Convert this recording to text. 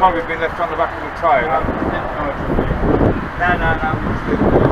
probably been left on the back of the train. No, no, no. no.